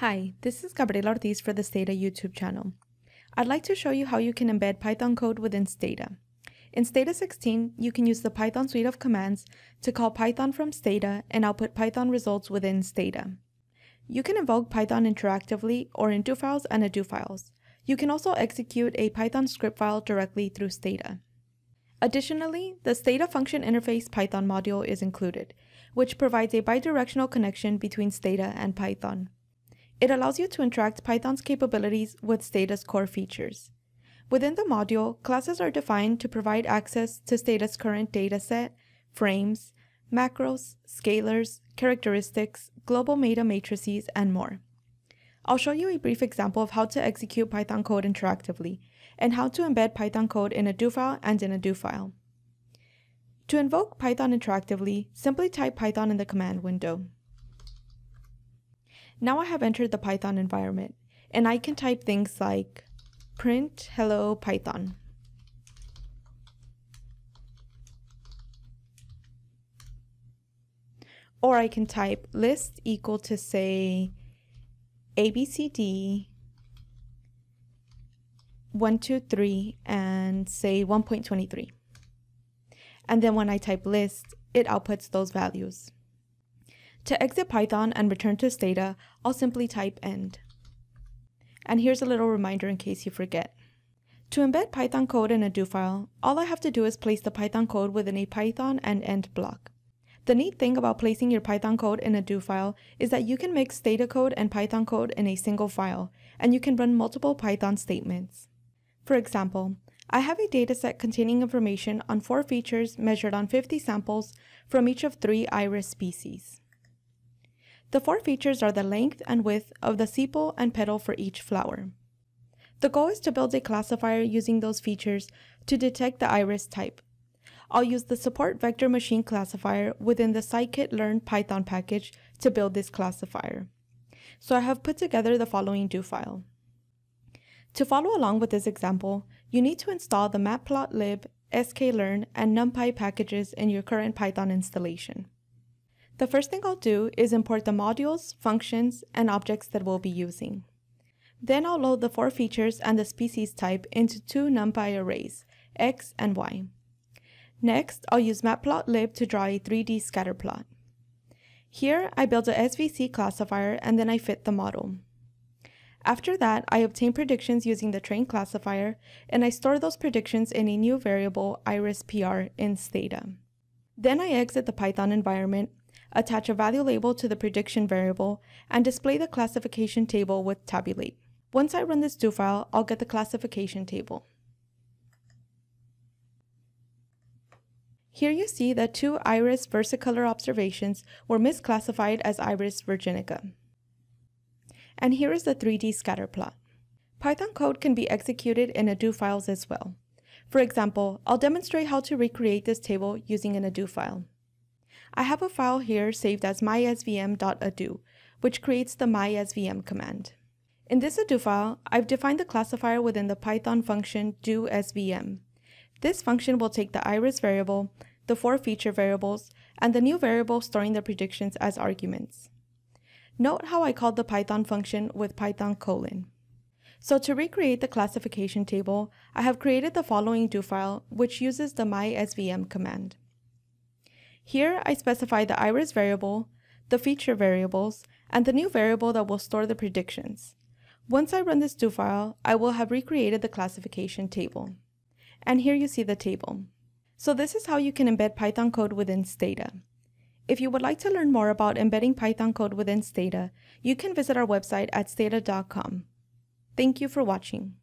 Hi, this is Gabriela Ortiz for the Stata YouTube channel. I'd like to show you how you can embed Python code within Stata. In Stata 16, you can use the Python suite of commands to call Python from Stata and output Python results within Stata. You can invoke Python interactively or in do files and ado files. You can also execute a Python script file directly through Stata. Additionally, the Stata function interface Python module is included, which provides a bidirectional connection between Stata and Python. It allows you to interact Python's capabilities with Stata's core features. Within the module, classes are defined to provide access to Stata's current dataset, frames, macros, scalars, characteristics, global Mata matrices, and more. I'll show you a brief example of how to execute Python code interactively, and how to embed Python code in a do file and in a do file. To invoke Python interactively, simply type Python in the command window. Now I have entered the Python environment, and I can type things like print hello Python. Or I can type list equal to say ABCD 123 and say 1.23. And then when I type list, it outputs those values. To exit Python and return to Stata, I'll simply type end. And here's a little reminder in case you forget. To embed Python code in a do file, all I have to do is place the Python code within a Python and end block. The neat thing about placing your Python code in a do file is that you can mix Stata code and Python code in a single file, and you can run multiple Python statements. For example, I have a dataset containing information on four features measured on 50 samples from each of three iris species. The four features are the length and width of the sepal and petal for each flower. The goal is to build a classifier using those features to detect the iris type. I'll use the support vector machine classifier within the scikit-learn Python package to build this classifier. So I have put together the following do file. To follow along with this example, you need to install the matplotlib, sklearn, and numpy packages in your current Python installation. The first thing I'll do is import the modules, functions, and objects that we'll be using. Then I'll load the four features and the species type into two NumPy arrays, x and y. Next, I'll use matplotlib to draw a 3D scatter plot. Here, I build a SVC classifier and then I fit the model. After that, I obtain predictions using the train classifier and I store those predictions in a new variable irispr in Stata. Then I exit the Python environment attach a value label to the prediction variable, and display the classification table with tabulate. Once I run this do file, I'll get the classification table. Here you see that two iris versicolor observations were misclassified as iris virginica. And here is the 3D scatter plot. Python code can be executed in ado files as well. For example, I'll demonstrate how to recreate this table using an ado file. I have a file here saved as mysvm.ado, which creates the mysvm command. In this ado file, I've defined the classifier within the Python function doSVM. This function will take the iris variable, the four feature variables, and the new variable storing the predictions as arguments. Note how I called the Python function with python colon. So to recreate the classification table, I have created the following do file, which uses the mysvm command. Here I specify the iris variable, the feature variables, and the new variable that will store the predictions. Once I run this do file, I will have recreated the classification table. And here you see the table. So this is how you can embed Python code within Stata. If you would like to learn more about embedding Python code within Stata, you can visit our website at stata.com. Thank you for watching.